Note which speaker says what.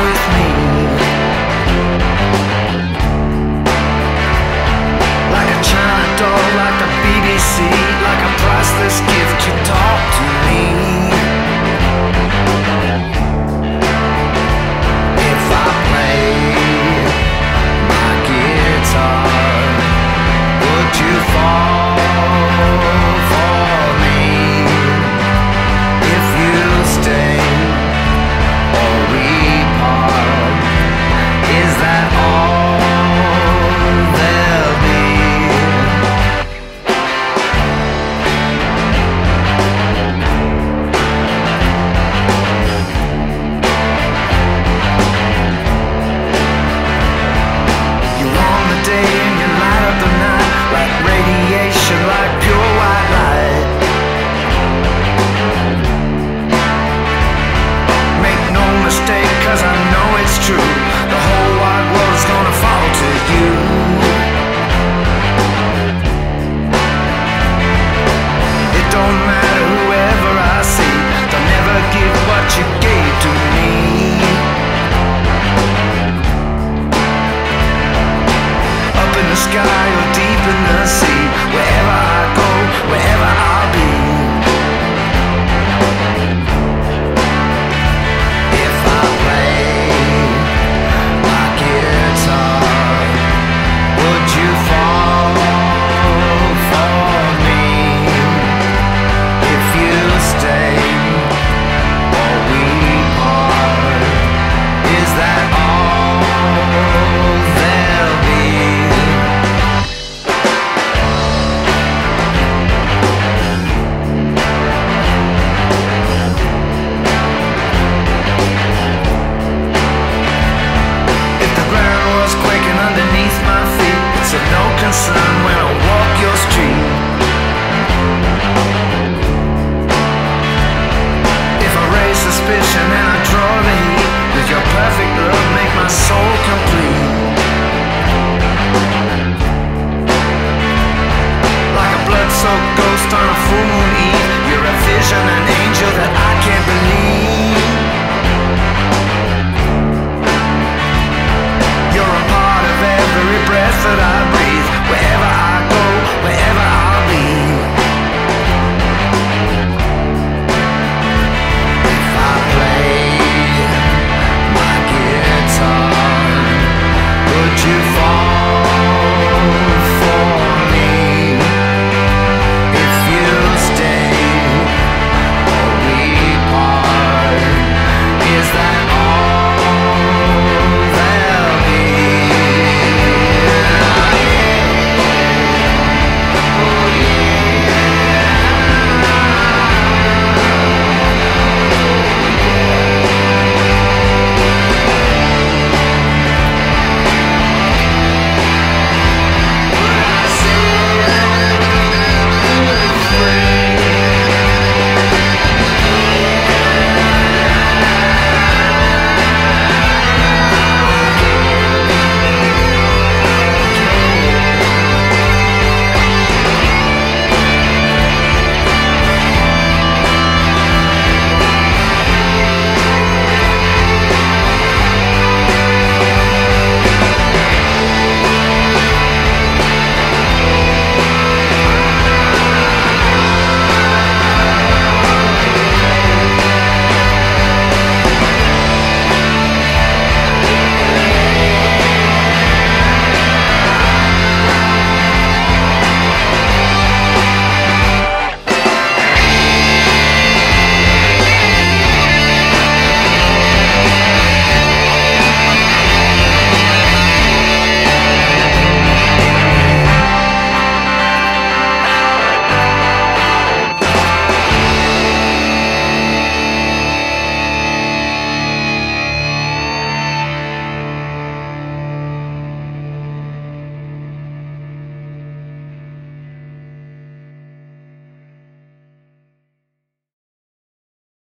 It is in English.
Speaker 1: with me. that I